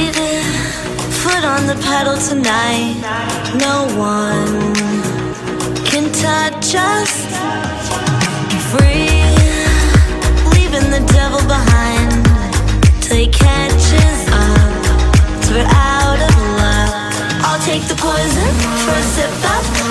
leaving. Foot on the pedal tonight. No one can touch us. Free, leaving the devil behind till he catches up. we we're out of luck. I'll take the poison for a sip up.